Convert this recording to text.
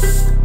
Bye.